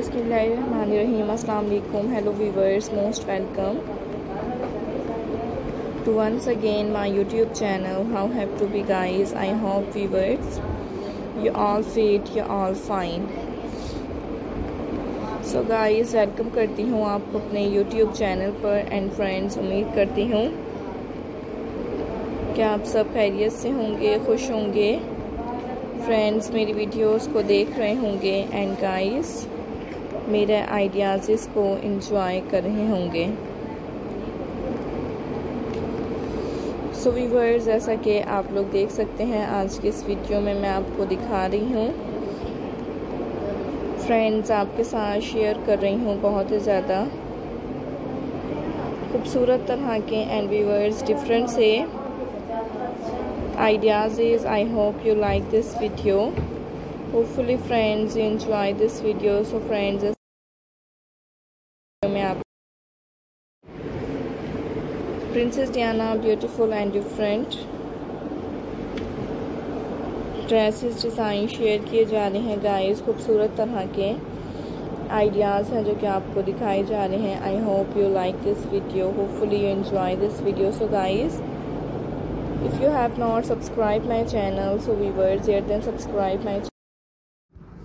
बिस्मिल्लाकुम hello viewers most welcome to once again my YouTube channel, how have to be guys I hope viewers you all fit, you all fine. So guys welcome करती हूँ आप अपने YouTube channel पर and friends उम्मीद करती हूँ क्या आप सब खैरियत से होंगे, खुश होंगे। फ्रेंड्स मेरी वीडियोस को देख रहे होंगे। एंड गाइस मेरे आइडियाज़ को इंजॉय कर रहे होंगे। सो वीवर्स जैसा कि आप लोग देख सकते हैं, आज के इस वीडियो में मैं आपको दिखा रही हूँ। फ्रेंड्स आपके साथ शेयर कर रही हूँ बहुत ही ज़्यादा। खूबसूरत तरह के एंड वीवर्स डिफरेंट से ideas is, i hope you like this video hopefully friends you enjoy this video, so friends princess diana, beautiful and different. Dresses design share किए जा रहे हैं गाइस खूबसूरत तरह के आइडियाज़ हैं जो कि आपको दिखाए जा रहे हैं. I hope you like this video hopefully you enjoy this video so guys if you have not subscribed my channel, so viewers here then subscribe my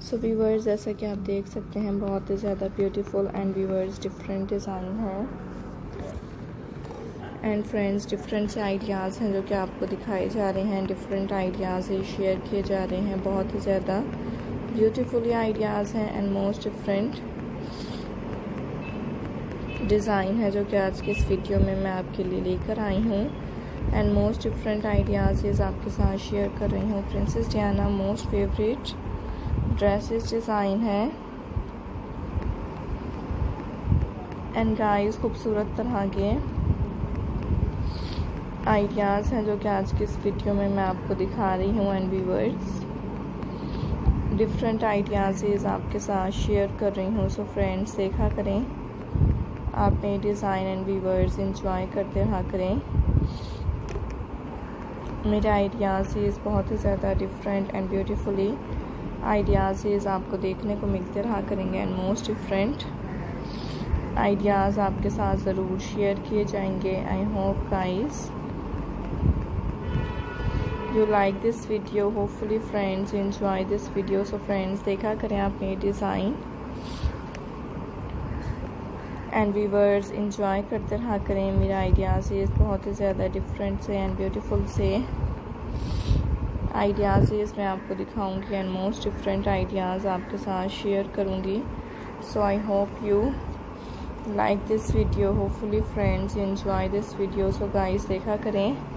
so viewers जैसा कि आप देख सकते हैं, बहुत ही ज़्यादा beautiful and viewers different design है. एंड फ्रेंड्स डिफरेंट से आइडियाज़ हैं जो कि आपको दिखाए जा रहे हैं डिफरेंट आइडियाज़ ही शेयर किए जा रहे हैं, बहुत ही ज़्यादा ब्यूटीफुली आइडियाज़ हैं एंड मोस्ट डिफरेंट डिज़ाइन है जो कि आज के इस वीडियो में मैं आपके लिए लेकर आई हूँ। एंड मोस्ट डिफरेंट आइडियाज़ आपके साथ शेयर कर रही हूँ। Princess Diana most favourite dresses design है। एंड गाइस खूबसूरत तरह के आइडियाज़ हैं जो कि आज की इस वीडियो में मैं आपको दिखा रही हूँ एंड व्यूवर्स डिफरेंट आइडियाज़ आपके साथ शेयर कर रही हूँ सो फ्रेंड्स देखा करें। आप मेरे डिज़ाइन एंड व्यूवर्स इंजॉय करते रहा करें। मेरे आइडियाज़ बहुत ही ज़्यादा डिफरेंट एंड ब्यूटीफुली आइडियाज़ आपको देखने को मिलते रहा करेंगे एंड मोस्ट डिफरेंट आइडियाज़ आपके साथ ज़रूर शेयर किए जाएँगे. I hope guys you like this video hopefully friends you enjoy this video so friends देखा करें आप मेरे डिज़ाइन एंड वीवर्स इंजॉय करते रहा करें मेरा आइडियाज़ बहुत ही ज़्यादा डिफरेंट से एंड ब्यूटीफुल से आइडियाज़ मैं आपको दिखाऊँगी. एंड मोस्ट डिफरेंट आइडियाज़ आपके साथ शेयर करूँगी. So I hope you like this video hopefully friends enjoy this video so guys देखा करें।